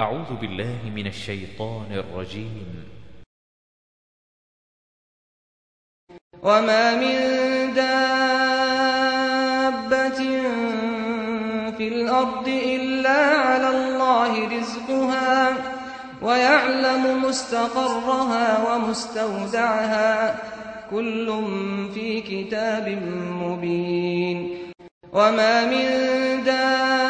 أعوذ بالله من الشيطان الرجيم. وما من دابة في الأرض إلا على الله رزقها ويعلم مستقرها ومستودعها. كل في كتاب مبين. وما من دابة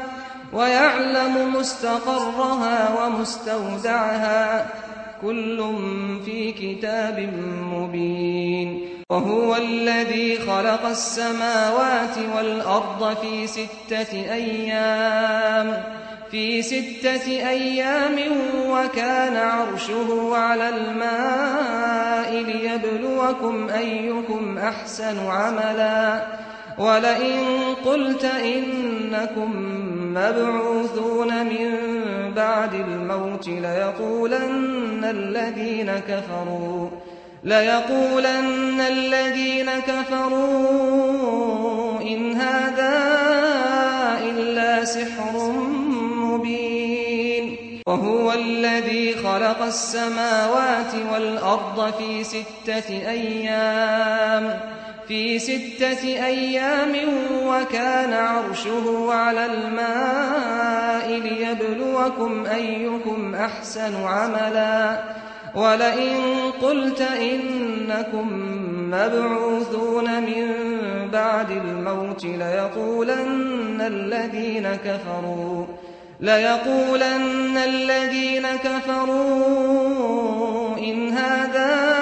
ويعلم مستقرها ومستودعها. كل في كتاب مبين. وهو الذي خلق السماوات والأرض في ستة أيام. في ستة أيام وكان عرشه على الماء ليبلوكم أيكم أحسن عملا. ولئن قلت إنكم مبعوثون من بعد الموت ليقولن الذين كفروا ليقولن الذين كفروا إن هذا إلا سحر مبين. وهو الذي خلق السماوات والأرض في ستة أيام. في ستة أيام وكان عرشه على الماء ليبلوكم أيكم أحسن عملا. ولئن قلت إنكم مبعوثون من بعد الموت ليقولن الذين كفروا ليقولن الذين كفروا إن هذا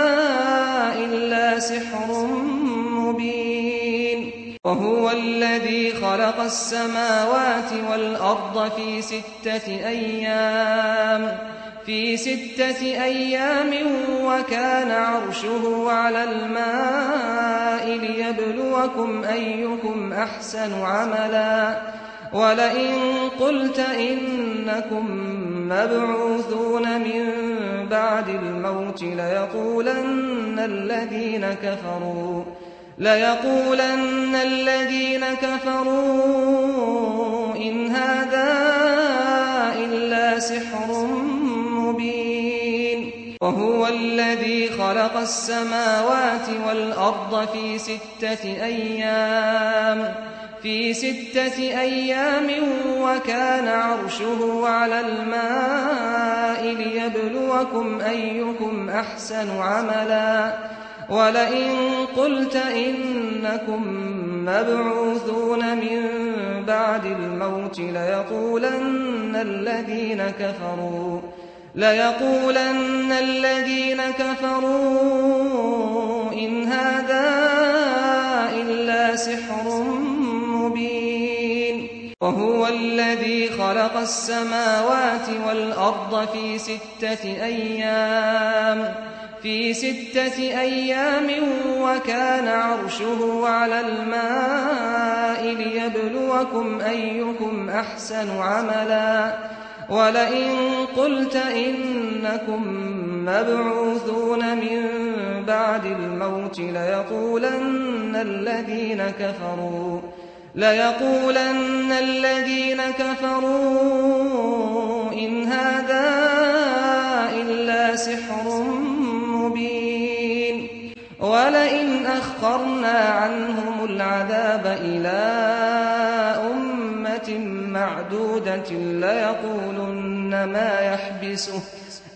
وهو الذي خلق السماوات والأرض في ستة أيام في ستة أيام وكان عرشه على الماء ليبلوكم أيكم أحسن عملا. ولئن قلت إنكم مبعوثون من بعد الموت ليقولن الذين كفروا. ليقولن الذين كفروا إن هذا إلا سحر مبين. وهو الذي خلق السماوات والأرض في ستة أيام في ستة أيام وكان عرشه على الماء ليبلوكم أيكم أحسن عملا. ولئن قلت إنكم مبعوثون من بعد الموت ليقولن الذين كفروا ليقولن الذين كفروا إن هذا إلا سحر مبين. وهو الذي خلق السماوات والأرض في ستة أيام. في ستة أيام وكان عرشه على الماء ليبلوكم أيكم أحسن عملا. ولئن قلت إنكم مبعوثون من بعد الموت ليقولن الذين كفروا. ليقولن الذين كفروا إن هذا إلا سحر ولئن أخرنا عنهم العذاب إلى أمة معدودة ليقولن ما يحبسه.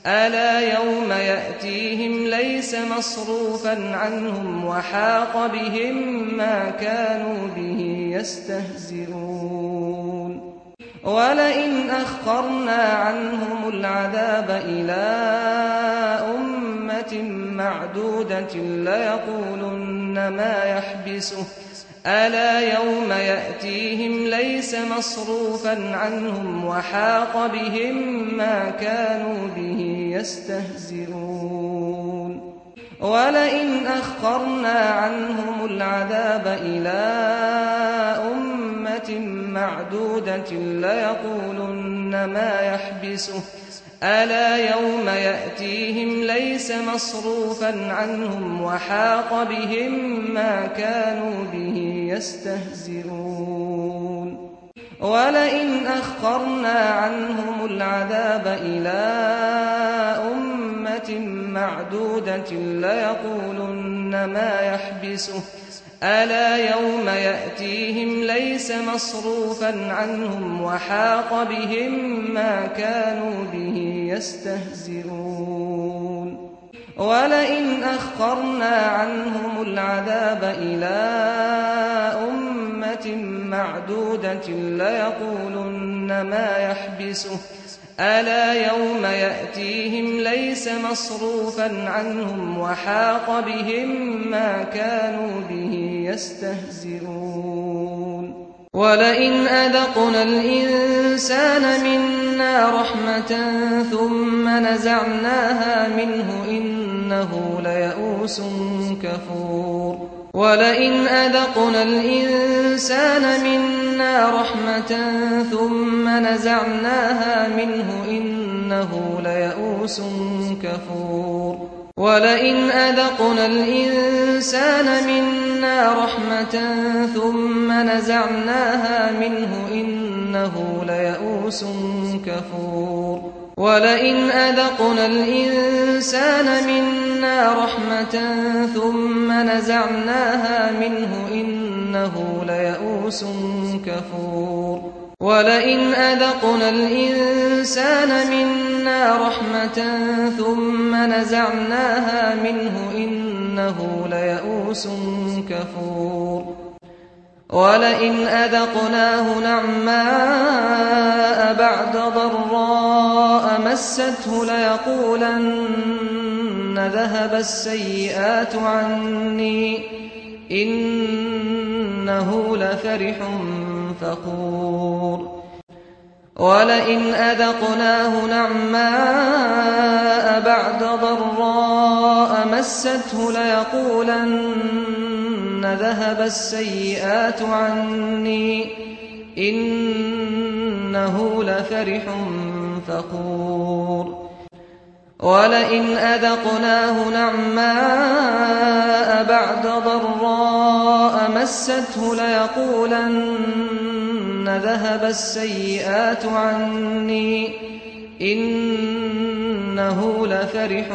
ألا يوم يأتيهم ليس مصروفا عنهم وحاق بهم ما كانوا به يستهزئون. ولئن أخرنا عنهم العذاب إلى أمة معدودة ليقولن ما يحبسه. ألا يوم يأتيهم ليس مصروفا عنهم وحاق بهم ما كانوا به يستهزئون. ولئن أخرنا عنهم العذاب إلى أمة معدودة ليقولن ما يحبسه. ألا يوم يأتيهم ليس مصروفا عنهم وحاق بهم ما كانوا به يستهزئون. ولئن أخرنا عنهم العذاب إلى أمة معدودة ليقولن ما يحبسه. ألا يوم يأتيهم ليس مصروفا عنهم وحاق بهم ما كانوا به يستهزئون. ولئن أخرنا عنهم العذاب إلى أمة معدودة ليقولن ما يحبسه. ألا يوم يأتيهم ليس مصروفا عنهم وحاق بهم ما كانوا به يستهزئون. ولئن أذقنا الإنسان منا رحمة ثم نزعناها منه إنه ليئوس كفور. ولئن أذقنا الإنسان منا رحمة ثم نزعناها منه إنه ليئوس كفور. ولئن أذقنا الإنسان منا رحمة ثم نزعناها منه إنه ليئوس كفور ولئن أذقنا الإنسان منا رحمة ثم نزعناها منه إنه ليئوس كفور ولئن أذقنا الإنسان منا رحمة ثم نزعناها منه إنه ليئوس كفور ولئن أذقناه نعماء بعد ضراء مسته ليقولن ذهب السيئات عني إنه لفرح فخور. ولئن أذقناه نعماء بعد ضراء مسته ليقولن ذهب السيئات عني. إنه لفرح فخور. ولئن أذقناه نعماء مسته ليقولن ذهب السيئات عني. إنه لفرح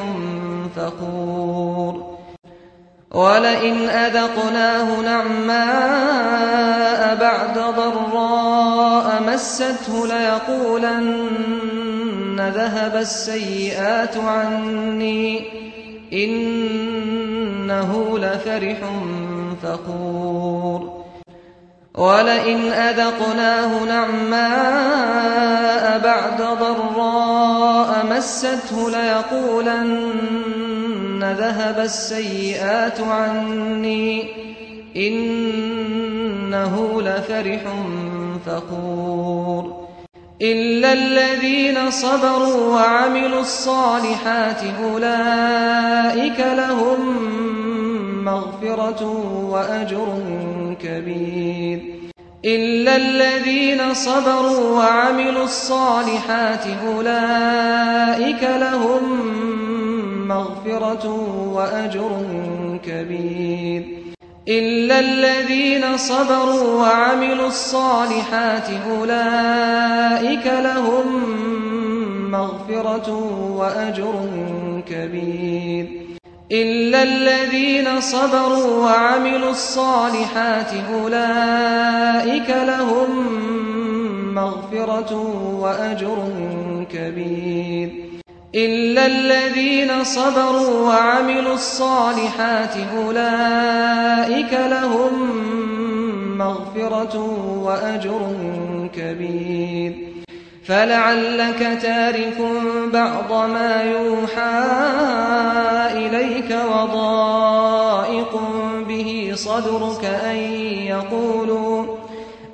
فخور. ولئن أذقناه نعماء بعد ضراء مسته ليقولن ذهب السيئات عني. إنه لفرح فخور ولئن أذقناه نعماء بعد ضراء مسته ليقولن ذهب السيئات عني إنه لفرح فخور. إلا الذين صبروا وعملوا الصالحات أولئك لهم مغفرة وأجر كبير. إلا الذين صبروا وعملوا الصالحات أولئك لهم مغفرة وأجر كبير. إلا الذين صبروا وعملوا الصالحات أولئك لهم مغفرة وأجر كبير. إلا الذين صبروا وعملوا الصالحات أولئك لهم مغفرة وأجر كبير إلا الذين صبروا وعملوا الصالحات أولئك لهم مغفرة وأجر كبير فلعلك تارك بعض ما يوحى إليك وضائق به صدرك أن يقولوا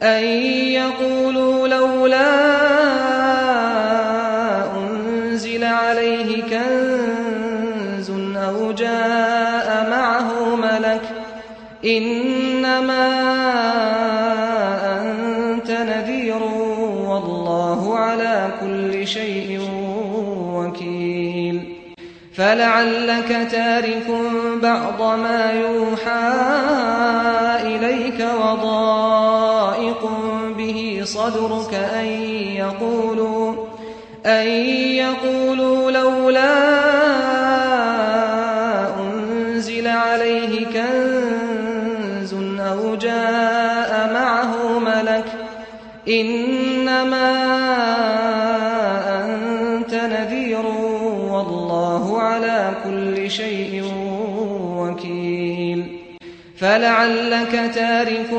أن يقولوا لولا أنزل عليه كنز أو جاء معه ملك إنما فلعلك تارك بعض ما يوحى إليك وضائق به صدرك أن يقولوا أن يقولوا لولا أنزل عليه كنز أو جاء معه ملك إنما والله على كل شيء وكيل. فلعلك تارك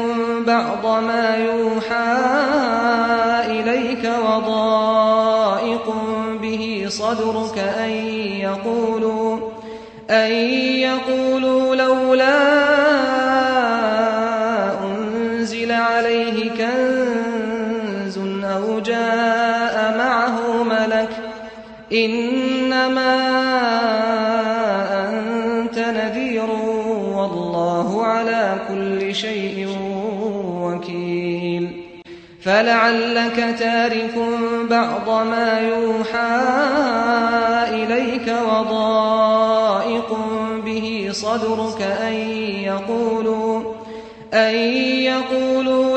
بعض ما يوحى إليك وضائق به صدرك أن يقولوا أن يقولوا لولا أنزل عليه كنز أو جاء معه ملك إنما أنت نذير والله على كل شيء وكيل. فلعلك تارك بعض ما يوحى إليك وضائق به صدرك أن يقولوا أن يقولوا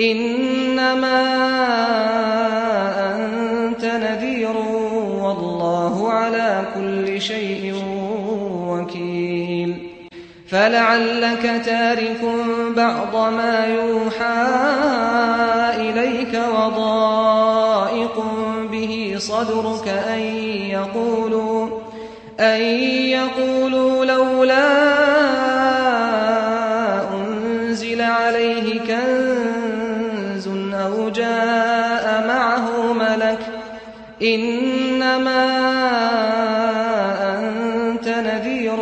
إنما أنت نذير والله على كل شيء وكيل. فلعلك تارك بعض ما يوحى إليك وضائق به صدرك أن يقولوا أن يقولوا لولا إنما أنت نذير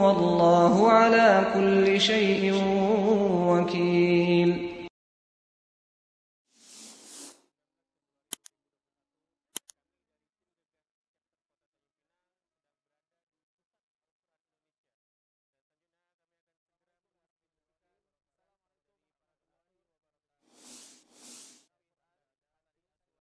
والله على كل شيء